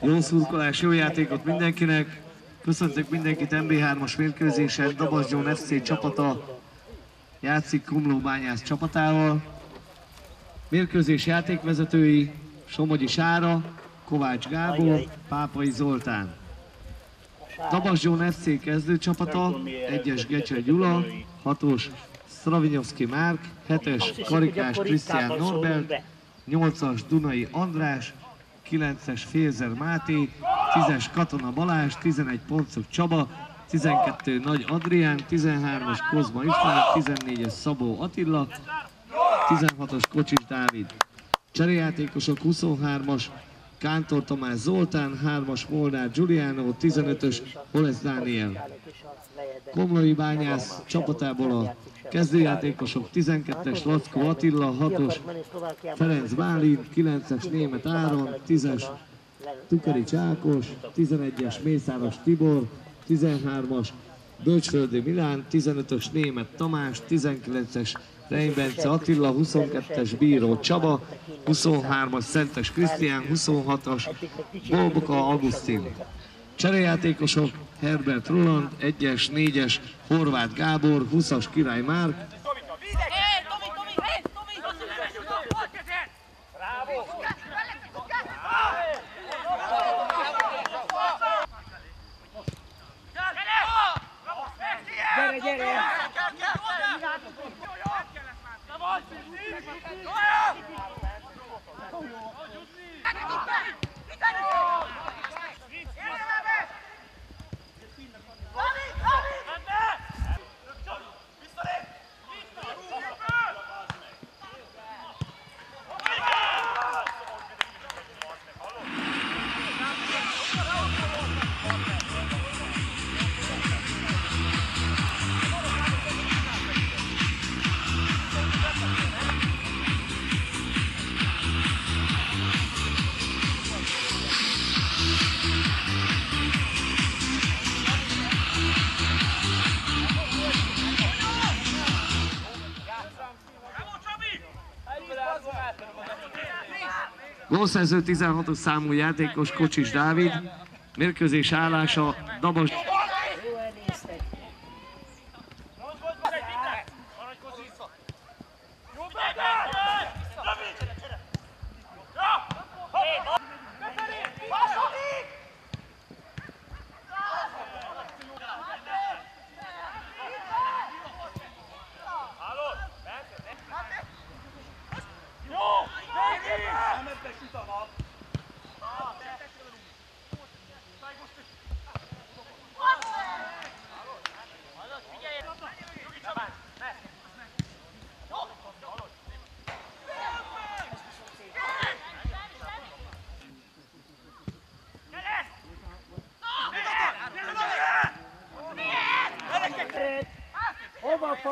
Jó szurkolás, jó játékot mindenkinek. Köszöntök mindenkit MB3-as mérkőzésen. Dabasgyón FC csapata játszik Kumló Bányász csapatával. Mérkőzés játékvezetői Somogyi Sára, Kovács Gábor, Pápai Zoltán. Dabasgyón FC kezdőcsapata, 1-es Gecse Gyula, 6-os Stravinyovszki Márk, 7-es Karikás Krisztián Norbert, 8-as Dunai András, 9-es Fézer Máté, 10-es Katona Balázs, 11 Poncok Csaba, 12 Nagy Adrián, 13-as Kozma István, 14-es Szabó Attila, 16-os Kocsis Dávid. Cseréjátékosok 23-as Kántor Tamás Zoltán, 3-as Molnár Giuliano, 15-ös Holesz Dániel. Komlói Bányász csapatából a kezdőjátékosok 12-es Lackó Attila, 6-os Ferenc Bálint, 9-es Német Áron, 10-es Tukarics Ákos, 11-es Mészáros Tibor, 13-as Bölcsföldi Milán, 15-ös Német Tamás, 19-es Reinbence Attila, 22-es Bíró Csaba, 23-as Szentes Krisztián, 26-as Bolboka Augustin. Cserejátékosok Herbert Roland, 1-es, 4-es Horváth Gábor, 20-as Király Márk, Gólszerző 16 számú játékos Kocsis Dávid, mérkőzés állása Dabas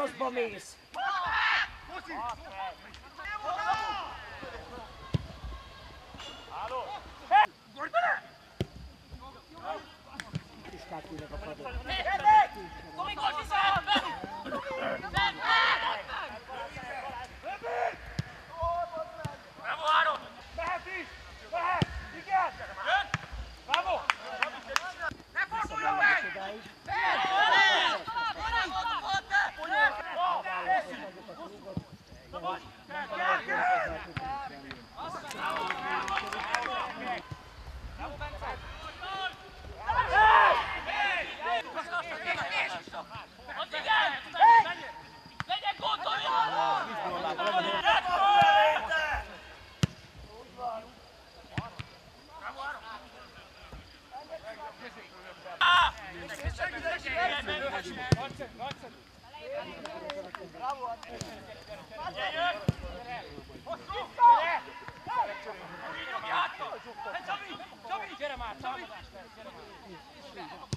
Hova a Gyere már, Csabi! Gyere már!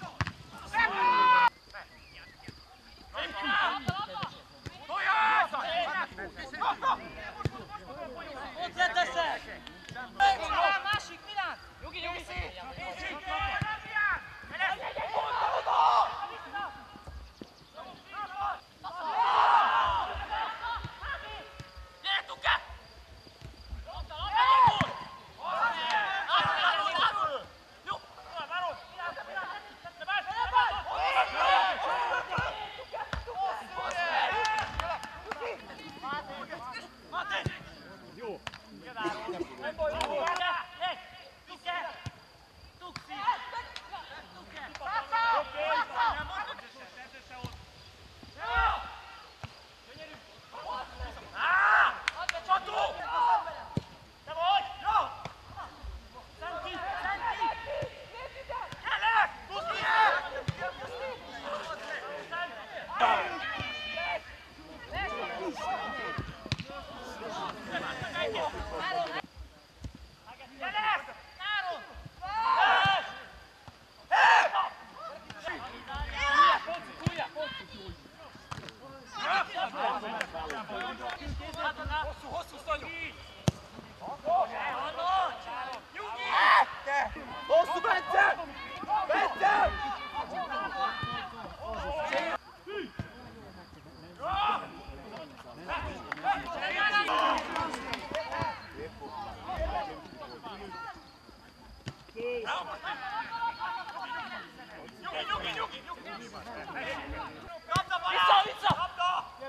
Get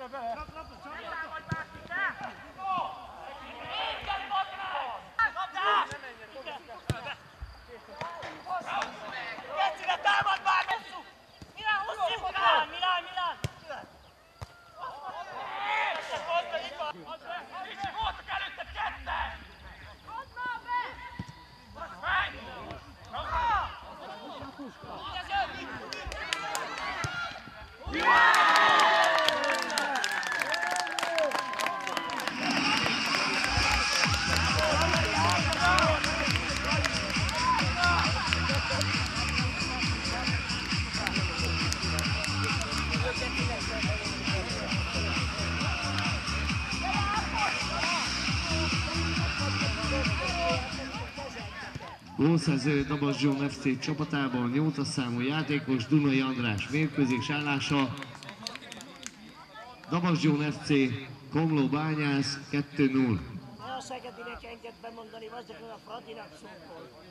a better. Gólszerző Dabas John FC csapatában 8 számú játékos Dunai András mérkőzés állása. Dabas John FC Komló Bányász 2-0. Ne a Szegedinek enged bemondani, azzal a Fradinak szurkol.